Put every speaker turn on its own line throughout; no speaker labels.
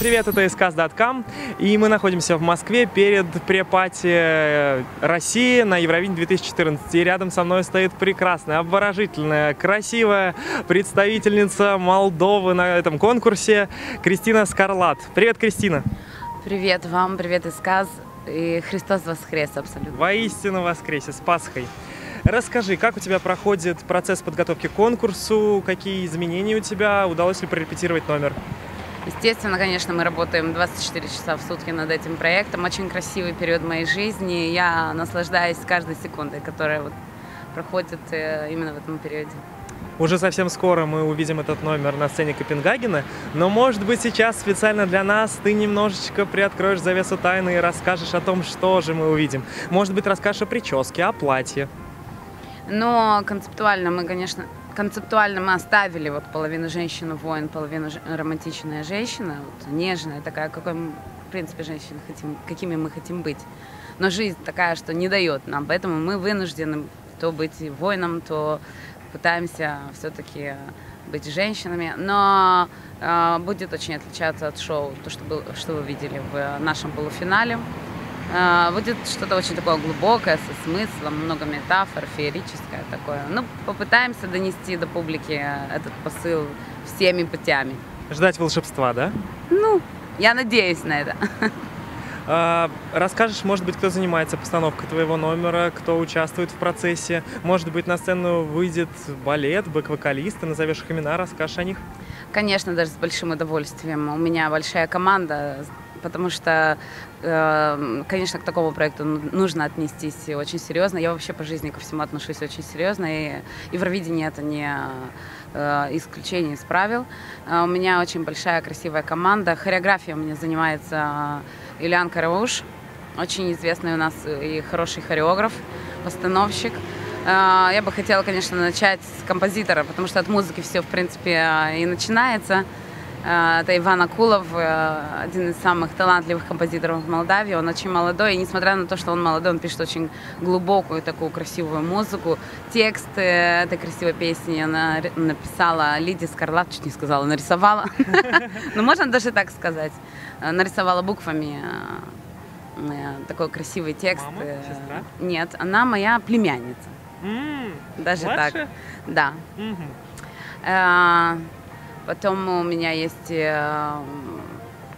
привет, это исказ.ком, и мы находимся в Москве перед препати России на Евровидении 2014. И рядом со мной стоит прекрасная, обворожительная, красивая представительница Молдовы на этом конкурсе Кристина Скарлат. Привет, Кристина.
Привет вам, привет, исказ. И Христос воскрес абсолютно.
Воистину воскресе, с Пасхой. Расскажи, как у тебя проходит процесс подготовки к конкурсу, какие изменения у тебя, удалось ли прорепетировать номер?
Естественно, конечно, мы работаем 24 часа в сутки над этим проектом. Очень красивый период моей жизни. Я наслаждаюсь каждой секундой, которая вот проходит э, именно в этом периоде.
Уже совсем скоро мы увидим этот номер на сцене Копенгагена, но, может быть, сейчас специально для нас ты немножечко приоткроешь завесу тайны и расскажешь о том, что же мы увидим. Может быть, расскажешь о прическе, о платье.
Но концептуально мы, конечно, концептуально мы оставили вот половину женщина воин, половину романтичная женщина, вот, нежная такая, какой мы, в принципе, женщины хотим, какими мы хотим быть. Но жизнь такая, что не дает нам, поэтому мы вынуждены то быть воином, то пытаемся все-таки быть женщинами, но э, будет очень отличаться от шоу, то, что, был, что вы видели в нашем полуфинале. А, будет что-то очень такое глубокое, со смыслом, много метафор, феерическое такое. Ну, попытаемся донести до публики этот посыл всеми путями.
Ждать волшебства, да?
Ну, я надеюсь на это.
А, расскажешь, может быть, кто занимается постановкой твоего номера, кто участвует в процессе? Может быть, на сцену выйдет балет, бэк-вокалист, ты назовешь их имена, расскажешь о них?
Конечно, даже с большим удовольствием. У меня большая команда потому что, э, конечно, к такому проекту нужно отнестись очень серьезно. Я вообще по жизни ко всему отношусь очень серьезно, и Евровидение это не э, исключение из правил. Э, у меня очень большая красивая команда. Хореография у меня занимается Ильян Карауш, очень известный у нас и хороший хореограф, постановщик. Я бы хотела, конечно, начать с композитора, потому что от музыки все, в принципе, и начинается. Э, это Иван Акулов, э, один из самых талантливых композиторов в Молдавии. Он очень молодой, и несмотря на то, что он молодой, он пишет очень глубокую такую красивую музыку. Текст этой красивой песни она написала Лидия Скарлат, чуть не сказала, нарисовала. Ну, можно даже так сказать. Э, нарисовала буквами такой красивый текст. Нет, она моя племянница. Даже так. Да. Потом у меня есть э,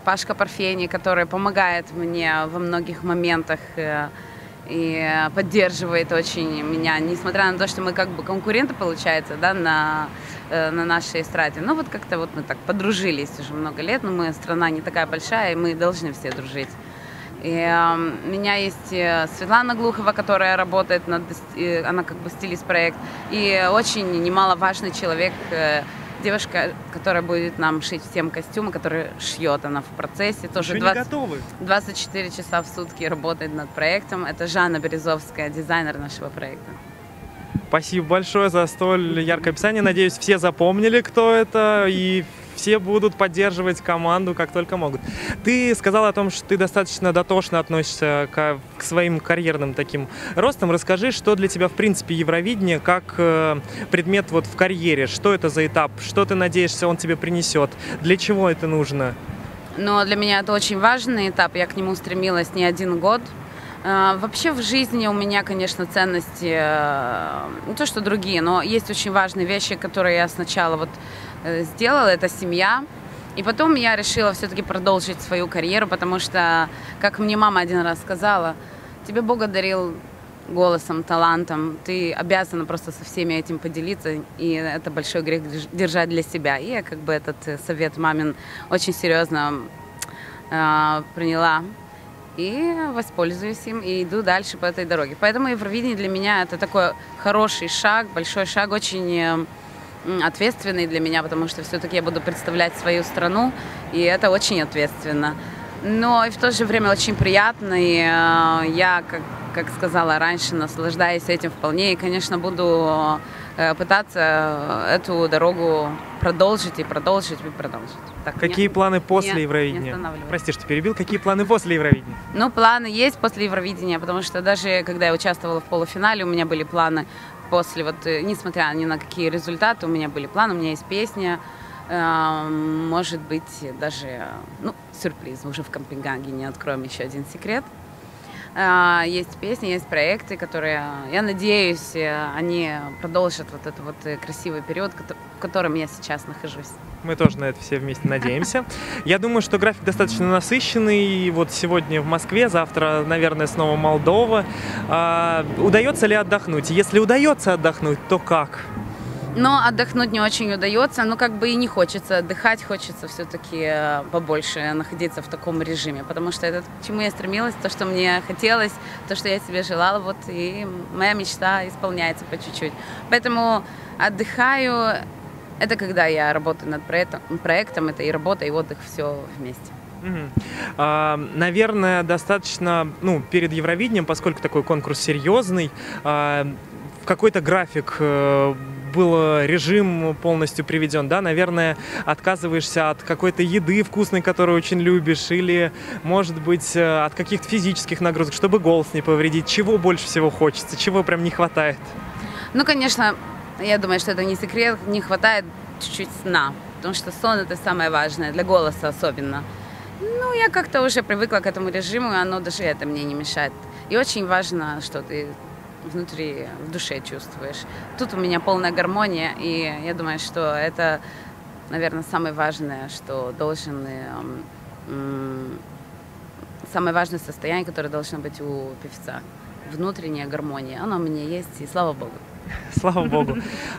Пашка Парфени, который помогает мне во многих моментах э, и поддерживает очень меня, несмотря на то, что мы как бы конкуренты, получается, да, на, э, на нашей эстраде. Ну вот как-то вот мы так подружились уже много лет, но мы страна не такая большая, и мы должны все дружить. И, э, у меня есть Светлана Глухова, которая работает над, она как бы стилист проект, и очень немаловажный человек, девушка, которая будет нам шить всем костюмы, которая шьет она в процессе.
Тоже 20, готовы.
24 часа в сутки работает над проектом. Это Жанна Березовская, дизайнер нашего проекта.
Спасибо большое за столь яркое описание. Надеюсь, все запомнили, кто это, и все будут поддерживать команду как только могут. Ты сказал о том, что ты достаточно дотошно относишься к, к своим карьерным таким ростам. Расскажи, что для тебя в принципе Евровидение как э, предмет вот в карьере, что это за этап, что ты надеешься он тебе принесет, для чего это нужно?
Но для меня это очень важный этап, я к нему стремилась не один год. Э, вообще в жизни у меня, конечно, ценности э, не то, что другие, но есть очень важные вещи, которые я сначала вот сделала, это семья. И потом я решила все-таки продолжить свою карьеру, потому что, как мне мама один раз сказала, тебе Бог дарил голосом, талантом, ты обязана просто со всеми этим поделиться, и это большой грех держать для себя. И я как бы этот э, совет мамин очень серьезно э, приняла и воспользуюсь им, и иду дальше по этой дороге. Поэтому Евровидение для меня это такой хороший шаг, большой шаг, очень э, ответственный для меня, потому что все-таки я буду представлять свою страну, и это очень ответственно. Но и в то же время очень приятно, и э, я, как, как сказала раньше, наслаждаюсь этим вполне, и, конечно, буду э, пытаться эту дорогу продолжить и продолжить и продолжить.
Так, Какие не, планы после не, Евровидения? Не Прости, что перебил. Какие планы после Евровидения?
Ну, планы есть после Евровидения, потому что даже когда я участвовала в полуфинале, у меня были планы после, вот, э, несмотря ни на какие результаты, у меня были планы, у меня есть песня, Э, может быть, даже ну, сюрприз. Уже в Копенгагене откроем еще один секрет. Э, есть песни, есть проекты, которые, я надеюсь, они продолжат вот этот вот красивый период, в котором я сейчас нахожусь.
Мы тоже на это все вместе надеемся. Я думаю, что график достаточно насыщенный. Вот сегодня в Москве, завтра, наверное, снова Молдова. А, удается ли отдохнуть? Если удается отдохнуть, то как?
Но отдохнуть не очень удается, но как бы и не хочется отдыхать, хочется все-таки э, побольше находиться в таком режиме, потому что это к чему я стремилась, то, что мне хотелось, то, что я себе желала, вот и моя мечта исполняется по чуть-чуть. Поэтому отдыхаю, это когда я работаю над проектом, это и работа, и отдых, все вместе.
А, наверное, достаточно, ну, перед Евровидением, поскольку такой конкурс серьезный, а, в какой-то график э, был режим полностью приведен, да, наверное, отказываешься от какой-то еды вкусной, которую очень любишь, или, может быть, э, от каких-то физических нагрузок, чтобы голос не повредить. Чего больше всего хочется, чего прям не хватает?
Ну, конечно, я думаю, что это не секрет, не хватает чуть-чуть сна, потому что сон это самое важное, для голоса особенно. Ну, я как-то уже привыкла к этому режиму, и оно даже это мне не мешает. И очень важно, что ты внутри, в душе чувствуешь. Тут у меня полная гармония, и я думаю, что это, наверное, самое важное, что должен... Эм, самое важное состояние, которое должно быть у певца. Внутренняя гармония. Оно у меня есть, и слава богу.
Слава богу.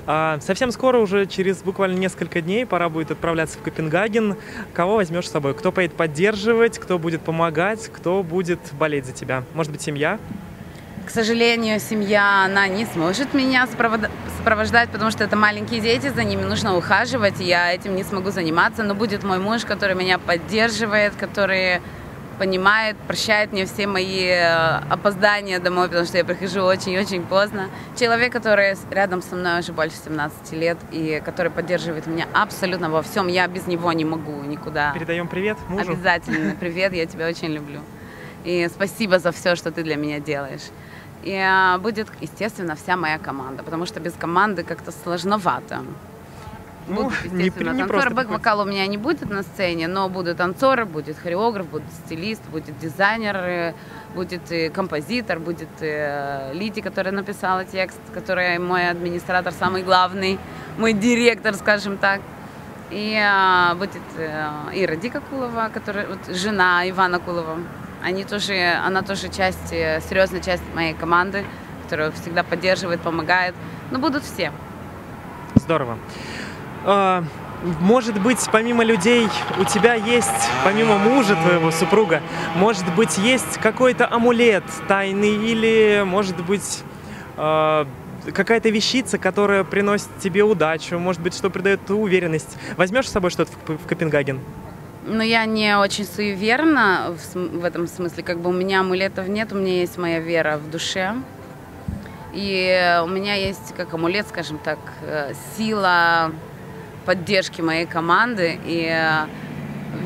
А, совсем скоро, уже через буквально несколько дней, пора будет отправляться в Копенгаген. Кого возьмешь с собой? Кто поедет поддерживать, кто будет помогать, кто будет болеть за тебя? Может быть, семья?
К сожалению, семья, она не сможет меня сопровождать, потому что это маленькие дети, за ними нужно ухаживать, и я этим не смогу заниматься. Но будет мой муж, который меня поддерживает, который понимает, прощает мне все мои э, опоздания домой, потому что я прихожу очень-очень поздно. Человек, который рядом со мной уже больше 17 лет и который поддерживает меня абсолютно во всем. Я без него не могу никуда.
Передаем привет мужу.
Обязательно. Привет, я тебя очень люблю. И спасибо за все, что ты для меня делаешь. И э, будет, естественно, вся моя команда, потому что без команды как-то сложновато.
Ну, будут, естественно, не, не танцоры.
Бэк-вокал у меня не будет на сцене, но будут танцоры, будет хореограф, будет стилист, будет дизайнер, будет и композитор, будет и э, Лити, которая написала текст, которая мой администратор, самый главный, мой директор, скажем так. И а, будет а, Ира Дикакулова, которая вот, жена Ивана Кулова. Они тоже, она тоже часть, серьезная часть моей команды, которая всегда поддерживает, помогает. Но будут все.
Здорово. А, может быть, помимо людей у тебя есть, помимо мужа твоего, супруга, может быть, есть какой-то амулет тайный или, может быть, а, какая-то вещица, которая приносит тебе удачу, может быть, что придает уверенность. Возьмешь с собой что-то в Копенгаген?
Ну, я не очень суеверна в, в этом смысле. Как бы у меня амулетов нет, у меня есть моя вера в душе. И у меня есть, как амулет, скажем так, э, сила поддержки моей команды и э,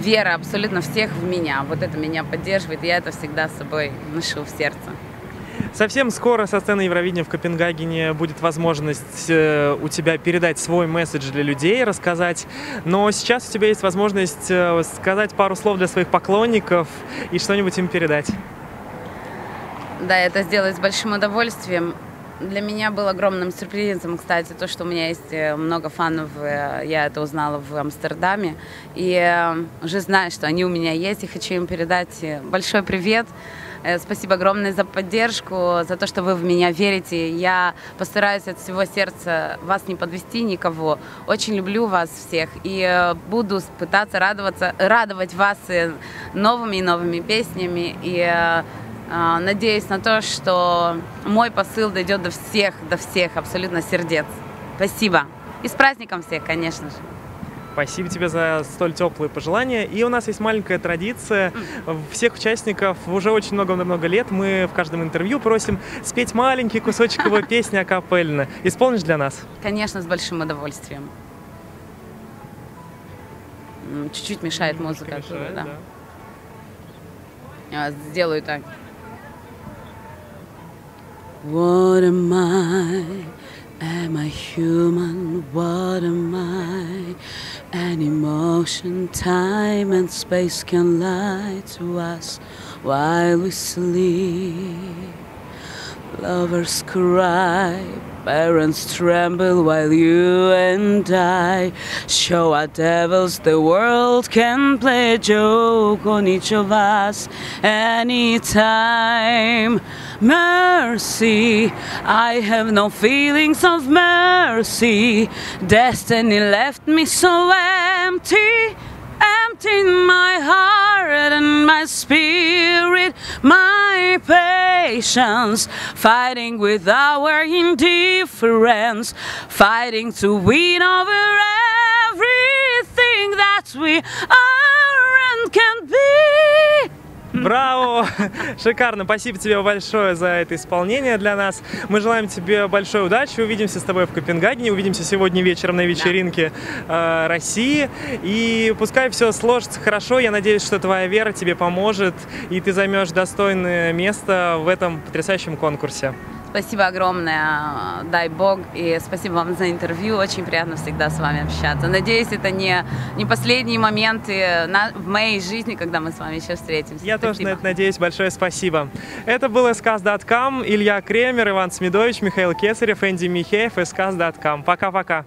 вера абсолютно всех в меня. Вот это меня поддерживает, и я это всегда с собой ношу в сердце.
Совсем скоро со сцены Евровидения в Копенгагене будет возможность э, у тебя передать свой месседж для людей, рассказать. Но сейчас у тебя есть возможность э, сказать пару слов для своих поклонников и что-нибудь им передать.
Да, это сделаю с большим удовольствием. Для меня был огромным сюрпризом, кстати, то, что у меня есть э, много фанов. Я это узнала в Амстердаме. И уже знаю, что они у меня есть. И хочу им передать большой привет. Спасибо огромное за поддержку, за то, что вы в меня верите. Я постараюсь от всего сердца вас не подвести никого. Очень люблю вас всех и буду пытаться радоваться, радовать вас новыми и новыми песнями. И надеюсь на то, что мой посыл дойдет до всех, до всех абсолютно сердец. Спасибо. И с праздником всех, конечно же.
Спасибо тебе за столь теплые пожелания. И у нас есть маленькая традиция. Всех участников уже очень много-много лет мы в каждом интервью просим спеть маленький кусочек его песни акапельно. Исполнишь для нас?
Конечно, с большим удовольствием. Чуть-чуть мешает музыка мешает, оттуда, да. да. Я сделаю так. What am I? Am I human? What am I? Any emotion, time and space can lie to us while we sleep. Lovers cry, parents tremble while you and I show our devils the world can play a joke on each of us anytime. Mercy, I have no feelings of mercy. Destiny left me so empty empty my heart and my spirit, my patience, fighting with our indifference, fighting to win over everything that we are.
Браво! Шикарно. Спасибо тебе большое за это исполнение для нас. Мы желаем тебе большой удачи. Увидимся с тобой в Копенгагене. Увидимся сегодня вечером на вечеринке э, России. И пускай все сложится хорошо. Я надеюсь, что твоя вера тебе поможет, и ты займешь достойное место в этом потрясающем конкурсе.
Спасибо огромное, дай бог, и спасибо вам за интервью. Очень приятно всегда с вами общаться. Надеюсь, это не, не последние моменты на, в моей жизни, когда мы с вами еще встретимся.
Я спасибо. тоже на это надеюсь. Большое спасибо. Это был skaz.com, Илья Кремер, Иван Смедович, Михаил Кесарев, Энди Михеев, skaz.com. Пока-пока.